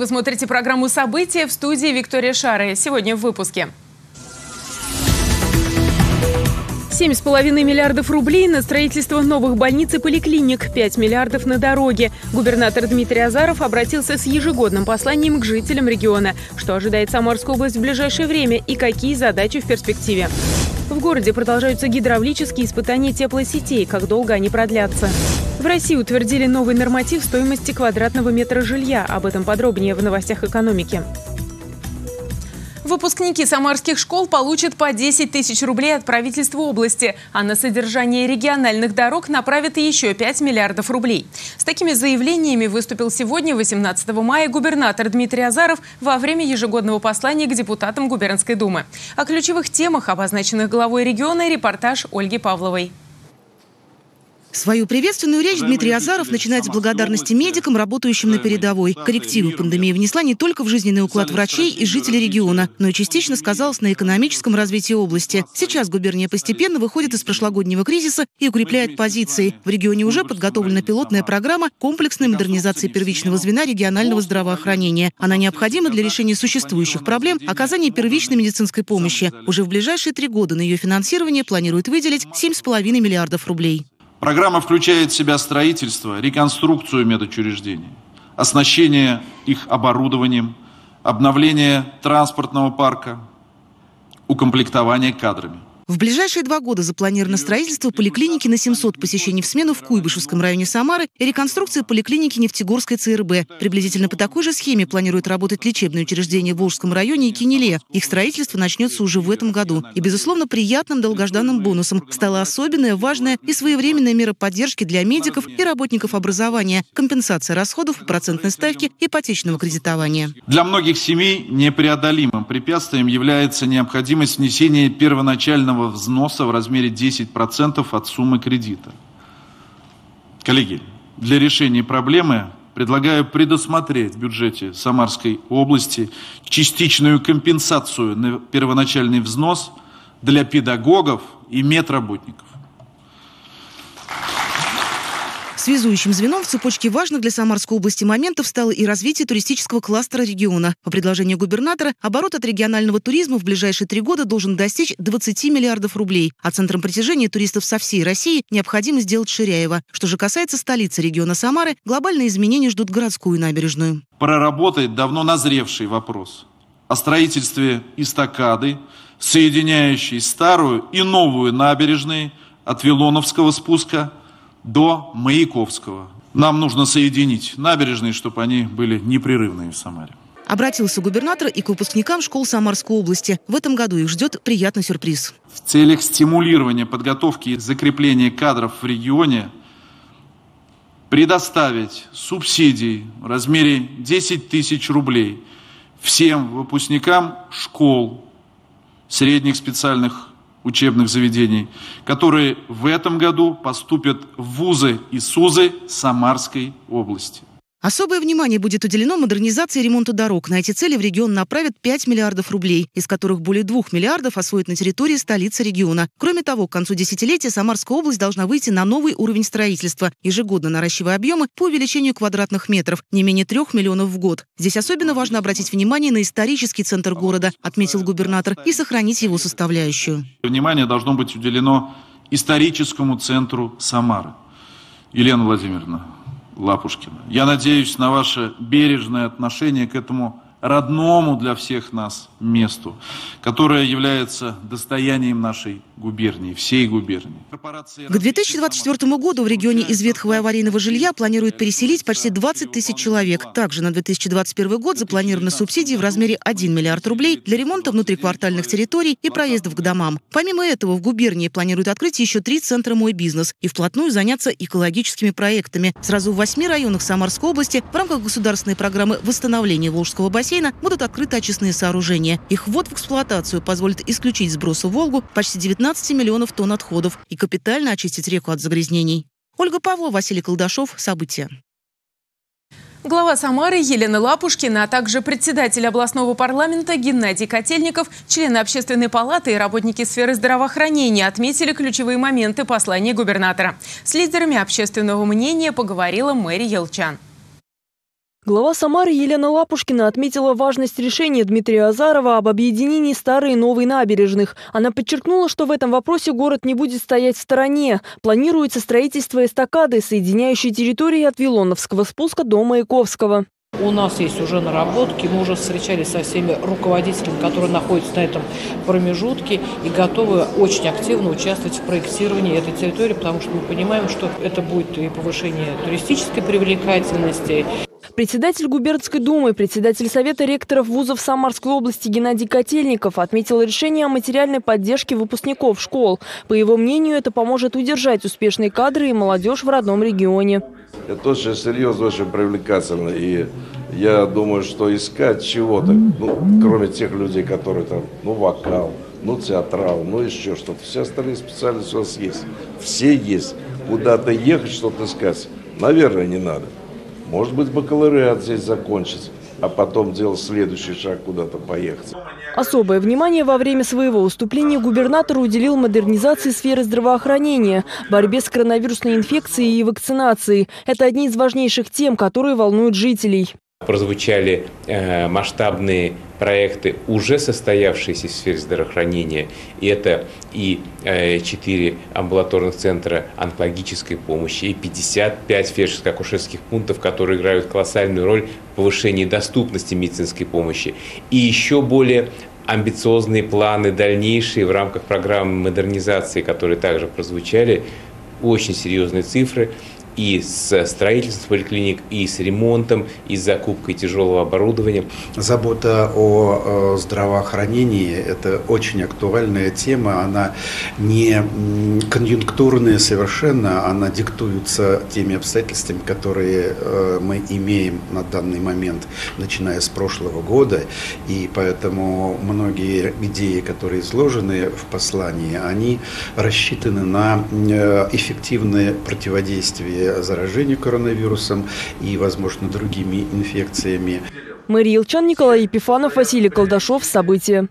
Вы смотрите программу «События» в студии Виктория Шары. Сегодня в выпуске. 7,5 миллиардов рублей на строительство новых больниц и поликлиник, 5 миллиардов на дороге. Губернатор Дмитрий Азаров обратился с ежегодным посланием к жителям региона. Что ожидает Самарскую область в ближайшее время и какие задачи в перспективе? В городе продолжаются гидравлические испытания теплосетей. Как долго они продлятся? В России утвердили новый норматив стоимости квадратного метра жилья. Об этом подробнее в новостях экономики. Выпускники самарских школ получат по 10 тысяч рублей от правительства области, а на содержание региональных дорог направят еще 5 миллиардов рублей. С такими заявлениями выступил сегодня, 18 мая, губернатор Дмитрий Азаров во время ежегодного послания к депутатам Губернской думы. О ключевых темах, обозначенных главой региона, репортаж Ольги Павловой. Свою приветственную речь Дмитрий Азаров начинает с благодарности медикам, работающим на передовой. Коррективы пандемии внесла не только в жизненный уклад врачей и жителей региона, но и частично сказалась на экономическом развитии области. Сейчас губерния постепенно выходит из прошлогоднего кризиса и укрепляет позиции. В регионе уже подготовлена пилотная программа комплексной модернизации первичного звена регионального здравоохранения. Она необходима для решения существующих проблем оказания первичной медицинской помощи. Уже в ближайшие три года на ее финансирование планируют выделить 7,5 миллиардов рублей. Программа включает в себя строительство, реконструкцию медучреждений, оснащение их оборудованием, обновление транспортного парка, укомплектование кадрами. В ближайшие два года запланировано строительство поликлиники на 700 посещений в смену в Куйбышевском районе Самары и реконструкция поликлиники Нефтегорской ЦРБ. Приблизительно по такой же схеме планируют работать лечебные учреждения в Волжском районе и Кинеле. Их строительство начнется уже в этом году. И, безусловно, приятным долгожданным бонусом стала особенная, важная и своевременная мера поддержки для медиков и работников образования – компенсация расходов по процентной ставке ипотечного кредитования. Для многих семей непреодолимым препятствием является необходимость внесения первоначального ежегодного взноса в размере 10% от суммы кредита. Коллеги, для решения проблемы предлагаю предусмотреть в бюджете Самарской области частичную компенсацию на первоначальный взнос для педагогов и медработников. Связующим звеном в цепочке важных для Самарской области моментов стало и развитие туристического кластера региона. По предложению губернатора, оборот от регионального туризма в ближайшие три года должен достичь 20 миллиардов рублей, а центром притяжения туристов со всей России необходимо сделать Ширяево. Что же касается столицы региона Самары, глобальные изменения ждут городскую набережную. Проработает давно назревший вопрос о строительстве эстакады, соединяющей старую и новую набережные от Вилоновского спуска – до Маяковского. Нам нужно соединить набережные, чтобы они были непрерывные в Самаре. Обратился губернатор и к выпускникам школ Самарской области. В этом году их ждет приятный сюрприз. В целях стимулирования подготовки и закрепления кадров в регионе предоставить субсидии в размере 10 тысяч рублей всем выпускникам школ, средних специальных учебных заведений, которые в этом году поступят в вузы и СУЗы Самарской области. Особое внимание будет уделено модернизации и ремонту дорог. На эти цели в регион направят 5 миллиардов рублей, из которых более 2 миллиардов освоят на территории столицы региона. Кроме того, к концу десятилетия Самарская область должна выйти на новый уровень строительства, ежегодно наращивая объемы по увеличению квадратных метров, не менее 3 миллионов в год. Здесь особенно важно обратить внимание на исторический центр города, отметил губернатор, и сохранить его составляющую. Внимание должно быть уделено историческому центру Самары. Елена Владимировна, Лапушкина. Я надеюсь на ваше бережное отношение к этому родному для всех нас месту, которое является достоянием нашей губернии, всей губернии. К 2024 году в регионе из ветхого и аварийного жилья планируют переселить почти 20 тысяч человек. Также на 2021 год запланированы субсидии в размере 1 миллиард рублей для ремонта внутриквартальных территорий и проездов к домам. Помимо этого, в губернии планируют открыть еще три центра «Мой бизнес» и вплотную заняться экологическими проектами. Сразу в восьми районах Самарской области в рамках государственной программы восстановления Волжского бассейна будут открыты очистные сооружения. Их ввод в эксплуатацию позволит исключить сбросы в Волгу почти 19 15 миллионов тонн отходов и капитально очистить реку от загрязнений. Ольга Павлова, Василий Колдашов. События. Глава Самары Елена Лапушкина, а также председатель областного парламента Геннадий Котельников, члены общественной палаты и работники сферы здравоохранения отметили ключевые моменты послания губернатора. С лидерами общественного мнения поговорила Мэри Елчан. Глава Самары Елена Лапушкина отметила важность решения Дмитрия Азарова об объединении старой и новой набережных. Она подчеркнула, что в этом вопросе город не будет стоять в стороне. Планируется строительство эстакады, соединяющей территории от Вилоновского спуска до Маяковского. У нас есть уже наработки, мы уже встречались со всеми руководителями, которые находятся на этом промежутке и готовы очень активно участвовать в проектировании этой территории, потому что мы понимаем, что это будет и повышение туристической привлекательности. Председатель губернской думы, председатель Совета ректоров вузов Самарской области Геннадий Котельников отметил решение о материальной поддержке выпускников школ. По его мнению, это поможет удержать успешные кадры и молодежь в родном регионе. Это очень серьезно, очень привлекательно. И я думаю, что искать чего-то, ну, кроме тех людей, которые там, ну, вокал, ну, театрал, ну, еще что-то. Все остальные специальности у нас есть. Все есть. Куда-то ехать, что-то искать, наверное, не надо. Может быть, бакалавриат здесь закончить, а потом делать следующий шаг куда-то поехать. Особое внимание во время своего выступления губернатор уделил модернизации сферы здравоохранения, борьбе с коронавирусной инфекцией и вакцинацией. Это одни из важнейших тем, которые волнуют жителей. Прозвучали э, масштабные проекты, уже состоявшиеся в сфере здравоохранения. Это и э, 4 амбулаторных центра онкологической помощи, и 55 фельдшерско-акушерских пунктов, которые играют колоссальную роль в повышении доступности медицинской помощи. И еще более амбициозные планы дальнейшие в рамках программы модернизации, которые также прозвучали, очень серьезные цифры и с строительством поликлиник, и с ремонтом, и с закупкой тяжелого оборудования. Забота о здравоохранении – это очень актуальная тема. Она не конъюнктурная совершенно, она диктуется теми обстоятельствами, которые э, мы имеем на данный момент, начиная с прошлого года. И поэтому многие идеи, которые изложены в послании, они рассчитаны на э, эффективное противодействие заражению коронавирусом и, возможно, другими инфекциями. Мария Илчан, Николай Епифанов, Василий Колдашов. События.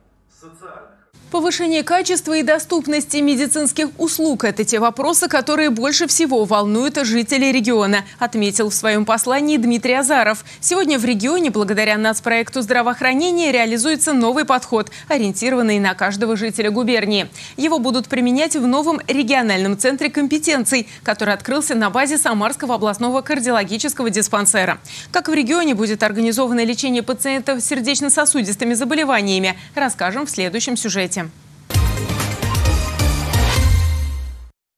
Повышение качества и доступности медицинских услуг – это те вопросы, которые больше всего волнуют жителей региона, отметил в своем послании Дмитрий Азаров. Сегодня в регионе, благодаря нацпроекту здравоохранения, реализуется новый подход, ориентированный на каждого жителя губернии. Его будут применять в новом региональном центре компетенций, который открылся на базе Самарского областного кардиологического диспансера. Как в регионе будет организовано лечение пациентов с сердечно-сосудистыми заболеваниями, расскажем в следующем сюжете.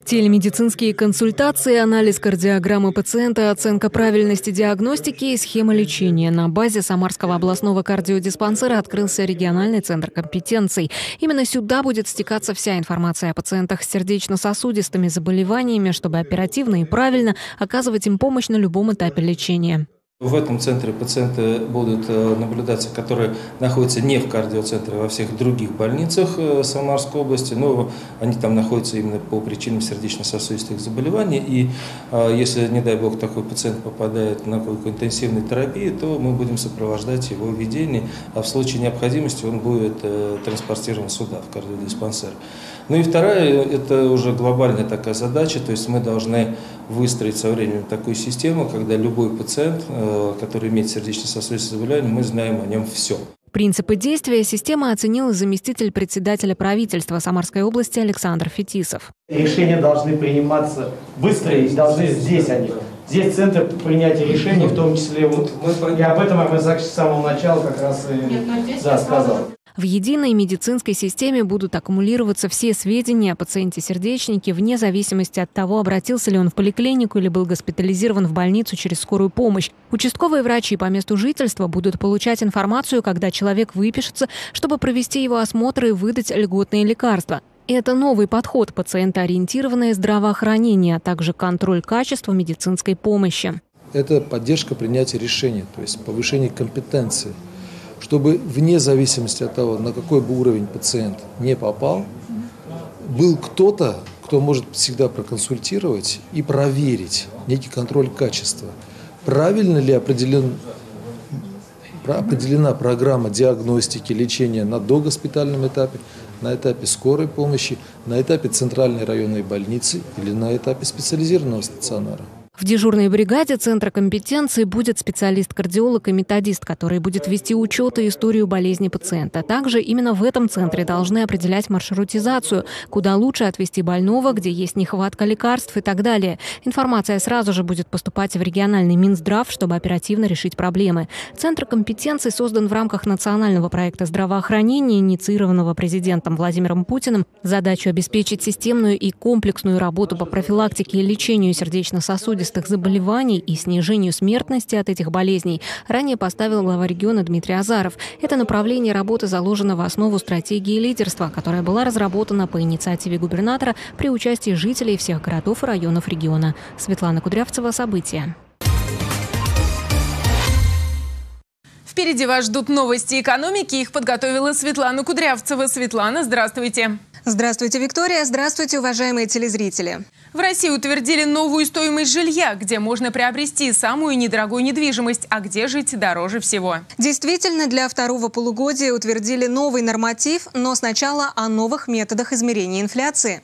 Телемедицинские консультации, анализ кардиограммы пациента, оценка правильности диагностики и схема лечения. На базе Самарского областного кардиодиспансера открылся региональный центр компетенций. Именно сюда будет стекаться вся информация о пациентах с сердечно-сосудистыми заболеваниями, чтобы оперативно и правильно оказывать им помощь на любом этапе лечения. В этом центре пациенты будут э, наблюдаться, которые находятся не в кардиоцентре, а во всех других больницах э, Самарской области, но они там находятся именно по причинам сердечно-сосудистых заболеваний. И э, если, не дай бог, такой пациент попадает на какую-то интенсивную терапию, то мы будем сопровождать его введение, а в случае необходимости он будет транспортирован сюда, в кардиодиспансер. Ну и вторая, это уже глобальная такая задача, то есть мы должны выстроить со временем такую систему, когда любой пациент, э, который имеет сердечно-сосудистое заболевание, мы знаем о нем все. Принципы действия системы оценил заместитель председателя правительства Самарской области Александр Фетисов. Решения должны приниматься быстро и должны здесь они. Здесь центр принятия решений, в том числе вот мы, и об этом Армазак с самого начала как раз и да, сказал. В единой медицинской системе будут аккумулироваться все сведения о пациенте-сердечнике вне зависимости от того, обратился ли он в поликлинику или был госпитализирован в больницу через скорую помощь. Участковые врачи по месту жительства будут получать информацию, когда человек выпишется, чтобы провести его осмотр и выдать льготные лекарства. Это новый подход пациентоориентированное здравоохранение, а также контроль качества медицинской помощи. Это поддержка принятия решений, то есть повышение компетенции чтобы вне зависимости от того, на какой бы уровень пациент не попал, был кто-то, кто может всегда проконсультировать и проверить некий контроль качества. Правильно ли определен, определена программа диагностики, лечения на догоспитальном этапе, на этапе скорой помощи, на этапе центральной районной больницы или на этапе специализированного стационара. В дежурной бригаде Центра компетенции будет специалист-кардиолог и методист, который будет вести учет и историю болезни пациента. Также именно в этом центре должны определять маршрутизацию, куда лучше отвезти больного, где есть нехватка лекарств и так далее. Информация сразу же будет поступать в региональный Минздрав, чтобы оперативно решить проблемы. Центр компетенции создан в рамках национального проекта здравоохранения, инициированного президентом Владимиром Путиным. Задачу обеспечить системную и комплексную работу по профилактике и лечению сердечно-сосудистых заболеваний и снижению смертности от этих болезней ранее поставил глава региона Дмитрий Азаров. Это направление работы заложено в основу стратегии лидерства, которая была разработана по инициативе губернатора при участии жителей всех городов и районов региона. Светлана Кудрявцева, События. Впереди вас ждут новости экономики. Их подготовила Светлана Кудрявцева. Светлана, здравствуйте. Здравствуйте, Виктория. Здравствуйте, уважаемые телезрители. В России утвердили новую стоимость жилья, где можно приобрести самую недорогую недвижимость, а где жить дороже всего. Действительно, для второго полугодия утвердили новый норматив, но сначала о новых методах измерения инфляции.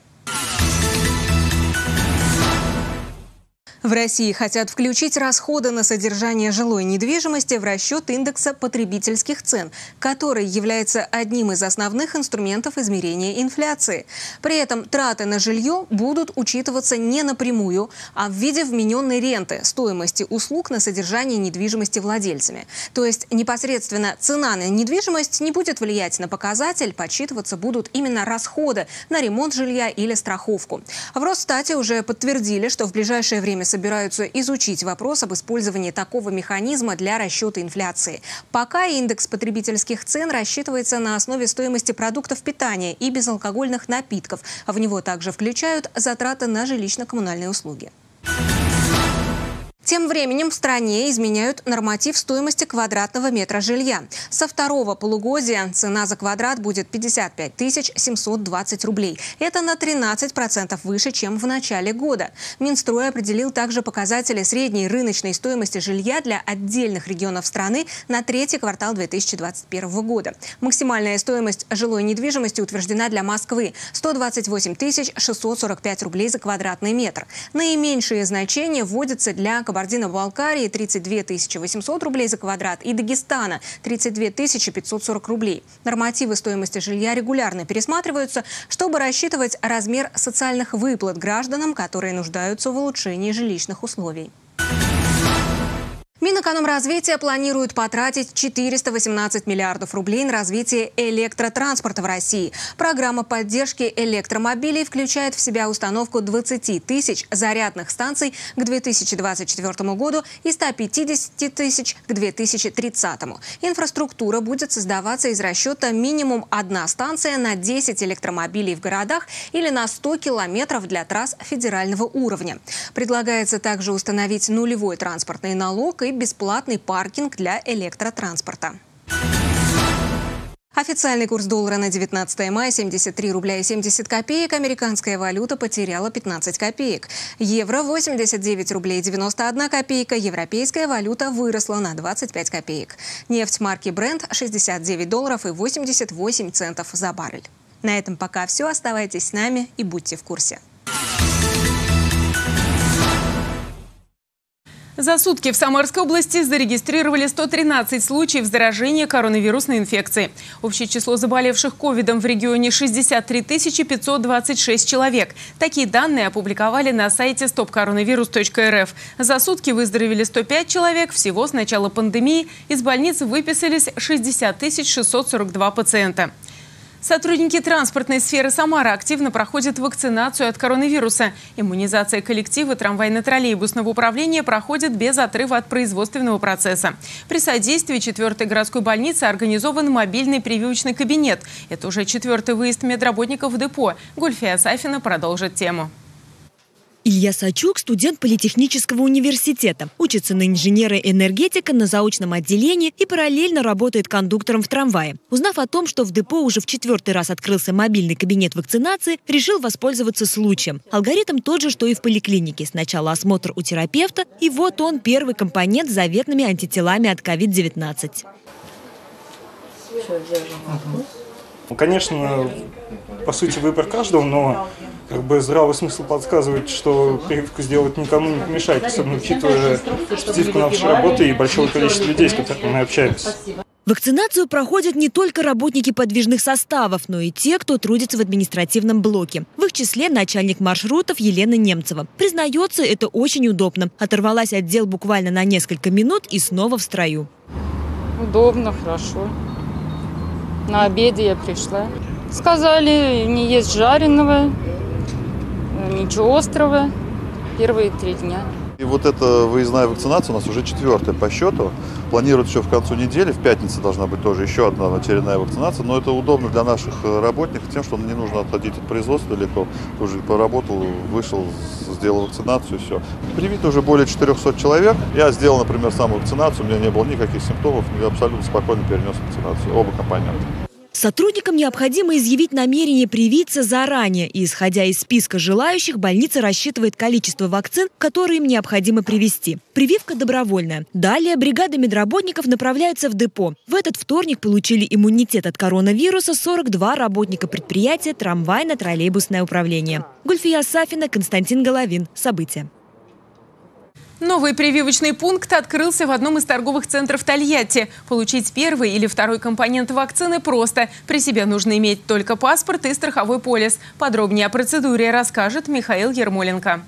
В России хотят включить расходы на содержание жилой недвижимости в расчет индекса потребительских цен, который является одним из основных инструментов измерения инфляции. При этом траты на жилье будут учитываться не напрямую, а в виде вмененной ренты стоимости услуг на содержание недвижимости владельцами. То есть непосредственно цена на недвижимость не будет влиять на показатель, подсчитываться будут именно расходы на ремонт жилья или страховку. В Росстате уже подтвердили, что в ближайшее время собираются изучить вопрос об использовании такого механизма для расчета инфляции. Пока индекс потребительских цен рассчитывается на основе стоимости продуктов питания и безалкогольных напитков. В него также включают затраты на жилищно-коммунальные услуги. Тем временем в стране изменяют норматив стоимости квадратного метра жилья. Со второго полугодия цена за квадрат будет 55 720 рублей. Это на 13% выше, чем в начале года. Минстрой определил также показатели средней рыночной стоимости жилья для отдельных регионов страны на третий квартал 2021 года. Максимальная стоимость жилой недвижимости утверждена для Москвы – 128 645 рублей за квадратный метр. Наименьшие значения вводятся для Кабардино-Балкарии 32 800 рублей за квадрат и Дагестана 32 540 рублей. Нормативы стоимости жилья регулярно пересматриваются, чтобы рассчитывать размер социальных выплат гражданам, которые нуждаются в улучшении жилищных условий. Минэкономразвития планирует потратить 418 миллиардов рублей на развитие электротранспорта в России. Программа поддержки электромобилей включает в себя установку 20 тысяч зарядных станций к 2024 году и 150 тысяч к 2030. Инфраструктура будет создаваться из расчета минимум одна станция на 10 электромобилей в городах или на 100 километров для трасс федерального уровня. Предлагается также установить нулевой транспортный налог и и бесплатный паркинг для электротранспорта. Официальный курс доллара на 19 мая 73 рубля и 70 копеек. Американская валюта потеряла 15 копеек. Евро 89 рублей 91 копейка. Европейская валюта выросла на 25 копеек. Нефть марки Brent 69 долларов и 88 центов за баррель. На этом пока все. Оставайтесь с нами и будьте в курсе. За сутки в Самарской области зарегистрировали 113 случаев заражения коронавирусной инфекцией. Общее число заболевших ковидом в регионе 63 526 человек. Такие данные опубликовали на сайте stopcoronavirus.rf. За сутки выздоровели 105 человек. Всего с начала пандемии из больниц выписались 60 642 пациента. Сотрудники транспортной сферы Самара активно проходят вакцинацию от коронавируса. Иммунизация коллектива трамвайно-троллейбусного управления проходит без отрыва от производственного процесса. При содействии 4-й городской больницы организован мобильный прививочный кабинет. Это уже четвертый выезд медработников в депо. Гульфия Сафина продолжит тему. Илья Сачук – студент политехнического университета. Учится на инженера-энергетика на заочном отделении и параллельно работает кондуктором в трамвае. Узнав о том, что в депо уже в четвертый раз открылся мобильный кабинет вакцинации, решил воспользоваться случаем. Алгоритм тот же, что и в поликлинике. Сначала осмотр у терапевта, и вот он первый компонент с заветными антителами от COVID-19. Ну, конечно, по сути, выбор каждого, но Как бы здравый смысл подсказывает, что прививку сделать никому не помешает, особенно учитывая специфику нашей работы и большое количество людей, с которыми мы общаемся. Вакцинацию проходят не только работники подвижных составов, но и те, кто трудится в административном блоке. В их числе начальник маршрутов Елена Немцева. Признается, это очень удобно. Оторвалась от дел буквально на несколько минут и снова в строю. Удобно, хорошо. На обеде я пришла. Сказали, не есть жареного, ничего острого. Первые три дня. И вот эта выездная вакцинация у нас уже четвертая по счету. Планируют еще в концу недели, в пятницу должна быть тоже еще одна очередная вакцинация. Но это удобно для наших э, работников тем, что не нужно отходить от производства далеко. Уже поработал, вышел, сделал вакцинацию, все. Привито уже более 400 человек. Я сделал, например, сам вакцинацию, у меня не было никаких симптомов, я абсолютно спокойно перенес вакцинацию, оба компонента. Сотрудникам необходимо изъявить намерение привиться заранее, и, исходя из списка желающих, больница рассчитывает количество вакцин, которые им необходимо привезти. Прививка добровольная. Далее бригада медработников направляется в депо. В этот вторник получили иммунитет от коронавируса 42 работника предприятия «Трамвайно-троллейбусное управление». Гульфия Сафина, Константин Головин. События. Новый прививочный пункт открылся в одном из торговых центров Тольятти. Получить первый или второй компонент вакцины просто. При себе нужно иметь только паспорт и страховой полис. Подробнее о процедуре расскажет Михаил Ермоленко.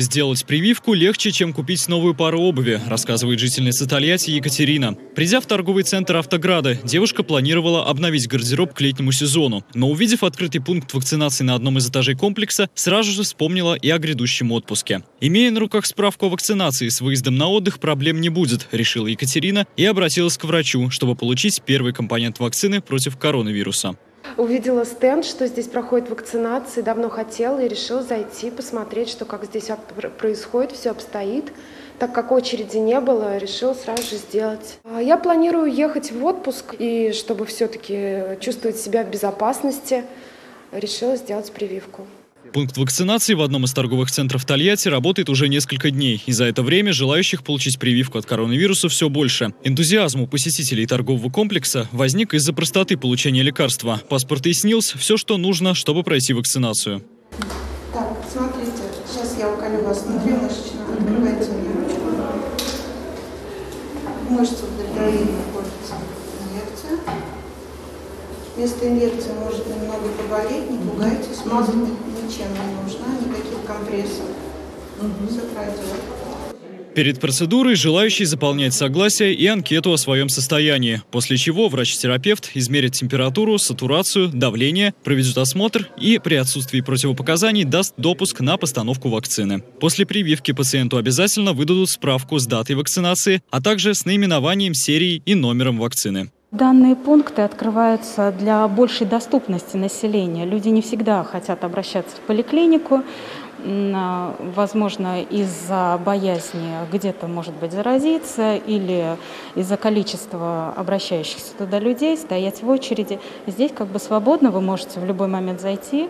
Сделать прививку легче, чем купить новую пару обуви, рассказывает жительница Тольятти Екатерина. Придя в торговый центр «Автограда», девушка планировала обновить гардероб к летнему сезону. Но увидев открытый пункт вакцинации на одном из этажей комплекса, сразу же вспомнила и о грядущем отпуске. Имея на руках справку о вакцинации, с выездом на отдых проблем не будет, решила Екатерина и обратилась к врачу, чтобы получить первый компонент вакцины против коронавируса. Увидела стенд, что здесь проходит вакцинация, давно хотела и решила зайти, посмотреть, что как здесь происходит, все обстоит. Так как очереди не было, решила сразу же сделать. А я планирую ехать в отпуск, и чтобы все-таки чувствовать себя в безопасности, решила сделать прививку. Пункт вакцинации в одном из торговых центров Тольятти работает уже несколько дней. И за это время желающих получить прививку от коронавируса все больше. Энтузиазм у посетителей торгового комплекса возник из-за простоты получения лекарства. Паспорт и СНИЛС – все, что нужно, чтобы пройти вакцинацию. Так, смотрите, сейчас я уколю вас внутримышечно. Открывайте мне ручку. Мышцу вдохновения находится инъекция. Вместо инъекции может немного поболеть, не пугайтесь, мазать ничем не нужно, никаких компрессов. Все пройдет. Перед процедурой желающий заполняет согласие и анкету о своем состоянии, после чего врач-терапевт измерит температуру, сатурацию, давление, проведет осмотр и при отсутствии противопоказаний даст допуск на постановку вакцины. После прививки пациенту обязательно выдадут справку с датой вакцинации, а также с наименованием серии и номером вакцины. Данные пункты открываются для большей доступности населения. Люди не всегда хотят обращаться в поликлинику, а, возможно, из-за боязни где-то, может быть, заразиться или из-за количества обращающихся туда людей, стоять в очереди. Здесь как бы свободно, вы можете в любой момент зайти,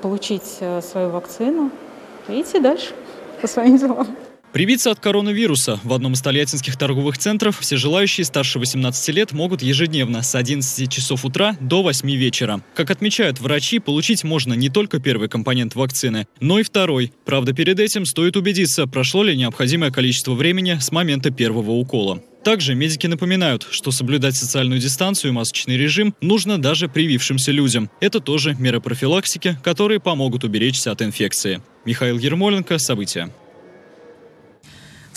получить э, свою вакцину и идти дальше по своим делам. Привиться от коронавируса в одном из тольяттинских торговых центров все желающие старше 18 лет могут ежедневно с 11 часов утра до 8 вечера. Как отмечают врачи, получить можно не только первый компонент вакцины, но и второй. Правда, перед этим стоит убедиться, прошло ли необходимое количество времени с момента первого укола. Также медики напоминают, что соблюдать социальную дистанцию и масочный режим нужно даже привившимся людям. Это тоже меры профилактики, которые помогут уберечься от инфекции. Михаил Ермоленко, События.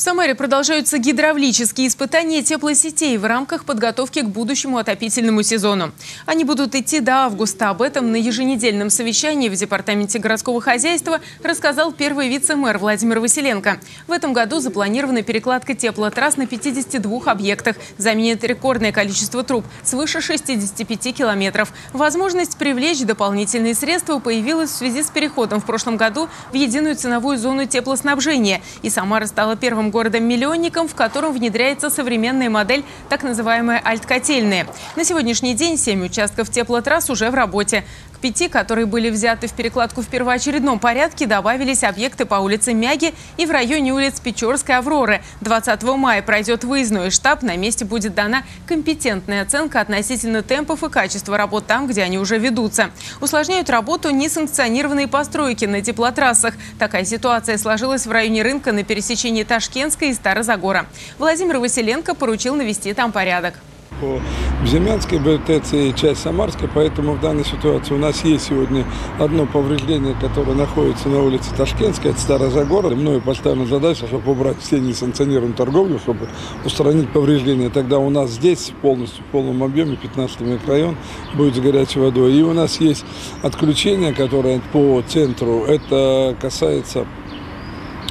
В Самаре продолжаются гидравлические испытания теплосетей в рамках подготовки к будущему отопительному сезону. Они будут идти до августа. Об этом на еженедельном совещании в Департаменте городского хозяйства рассказал первый вице-мэр Владимир Василенко. В этом году запланирована перекладка теплотрасс на 52 объектах. Заменит рекордное количество труб – свыше 65 километров. Возможность привлечь дополнительные средства появилась в связи с переходом в прошлом году в единую ценовую зону теплоснабжения. И Самара стала первым городом-миллионником, в котором внедряется современная модель, так называемая альткотельная. На сегодняшний день 7 участков теплотрасс уже в работе. Пяти, которые были взяты в перекладку в первоочередном порядке, добавились объекты по улице Мяги и в районе улиц Печорской Авроры. 20 мая пройдет выездной штаб. На месте будет дана компетентная оценка относительно темпов и качества работ там, где они уже ведутся. Усложняют работу несанкционированные постройки на теплотрассах. Такая ситуация сложилась в районе рынка на пересечении Ташкентской и Старозагора. Владимир Василенко поручил навести там порядок по Безымянской БТЦ и часть Самарской, поэтому в данной ситуации у нас есть сегодня одно повреждение, которое находится на улице Ташкентской, это Старозагор. Мною поставлена задача, чтобы убрать все несанкционированную торговлю, чтобы устранить повреждения. Тогда у нас здесь полностью, в полном объеме, 15 микрорайон, будет с горячей водой. И у нас есть отключение, которое по центру, это касается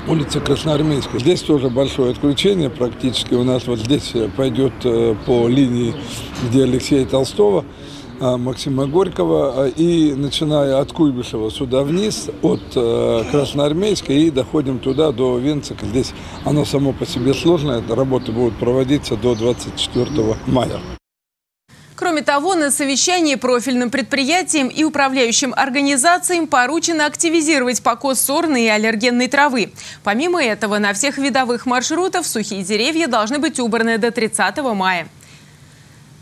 улица Красноармейская. Здесь тоже большое отключение практически. У нас вот здесь пойдет э, по линии, где Алексея Толстого, э, Максима Горького, э, и начиная от Куйбышева сюда вниз, от Красноармейской, и доходим туда, до Венцика. Здесь оно само по себе сложное, работы будут проводиться до 24 мая. Кроме того, на совещании профильным предприятиям и управляющим организациям поручено активизировать покос сорной и аллергенной травы. Помимо этого, на всех видовых маршрутах сухие деревья должны быть убраны до 30 мая.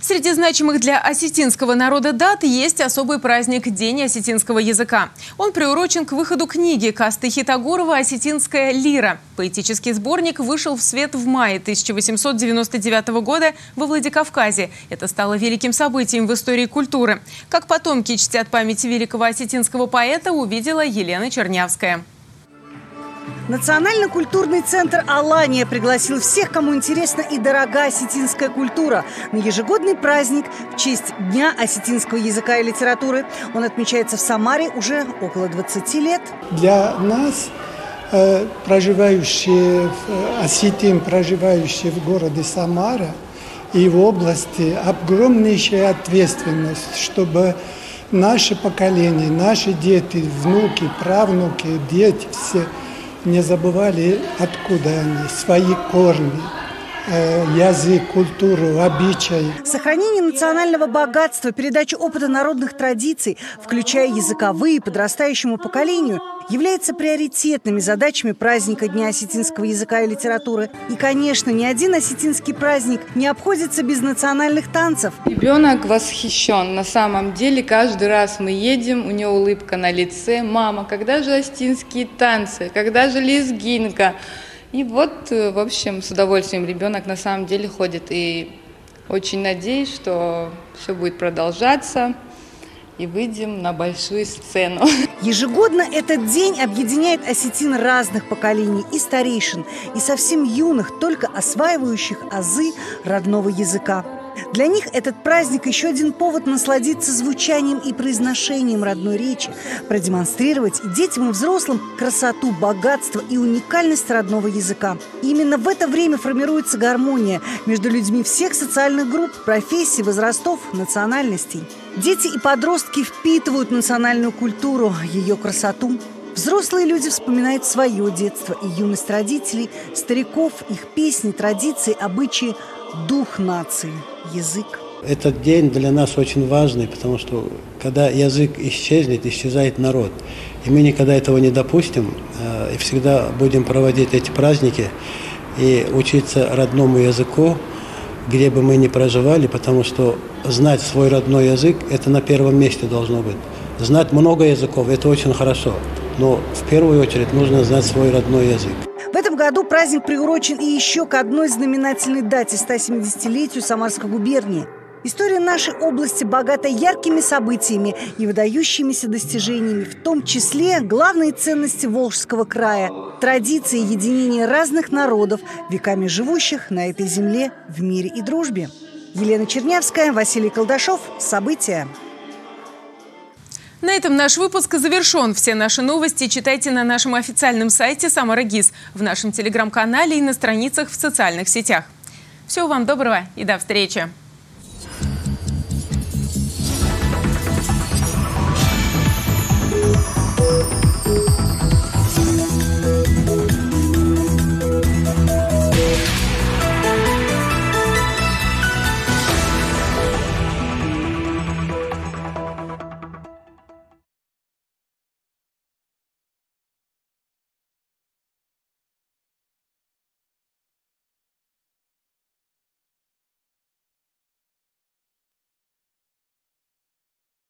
Среди значимых для осетинского народа дат есть особый праздник – День осетинского языка. Он приурочен к выходу книги Касты Хитогорова «Осетинская лира». Поэтический сборник вышел в свет в мае 1899 года во Владикавказе. Это стало великим событием в истории культуры. Как потомки чтят память великого осетинского поэта, увидела Елена Чернявская. Национально-культурный центр «Алания» пригласил всех, кому интересна и дорога осетинская культура, на ежегодный праздник в честь Дня осетинского языка и литературы. Он отмечается в Самаре уже около 20 лет. Для нас, э, проживающие, в осетин, проживающие в городе Самара и в области, огромнейшая ответственность, чтобы наше поколение, наши дети, внуки, правнуки, дети все – не забывали, откуда они, свои корни, язык, культуру, обычаи. Сохранение национального богатства, передача опыта народных традиций, включая языковые, подрастающему поколению – является приоритетными задачами праздника Дня осетинского языка и литературы. И, конечно, ни один осетинский праздник не обходится без национальных танцев. Ребенок восхищен. На самом деле, каждый раз мы едем, у него улыбка на лице. Мама, когда же осетинские танцы? Когда же лезгинка? И вот, э, в общем, с удовольствием ребенок на самом деле ходит. И очень надеюсь, что все будет продолжаться и выйдем на большую сцену. Ежегодно этот день объединяет осетин разных поколений и старейшин, и совсем юных, только осваивающих азы родного языка. Для них этот праздник еще один повод насладиться звучанием и произношением родной речи, продемонстрировать детям и взрослым красоту, богатство и уникальность родного языка. Именно в это время формируется гармония между людьми всех социальных групп, профессий, возрастов, национальностей. Дети и подростки впитывают национальную культуру, ее красоту. Взрослые люди вспоминают свое детство и юность родителей, стариков, их песни, традиции, обычаи, дух нации, язык. Этот день для нас очень важный, потому что когда язык исчезнет, исчезает народ. И мы никогда этого не допустим, э, и всегда будем проводить эти праздники и учиться родному языку, где бы мы ни проживали, потому что знать свой родной язык – это на первом месте должно быть. Знать много языков – это очень хорошо, но в первую очередь нужно знать свой родной язык. Году праздник приурочен и еще к одной знаменательной дате – 170-летию Самарской губернии. История нашей области богата яркими событиями и выдающимися достижениями, в том числе главные ценности Волжского края – традиции единения разных народов, веками живущих на этой земле в мире и дружбе. Елена Чернявская, Василий Колдашов. События. На этом наш выпуск завершен. Все наши новости читайте на нашем официальном сайте «Самара ГИС», в нашем телеграм-канале и на страницах в социальных сетях. Всего вам доброго и до встречи!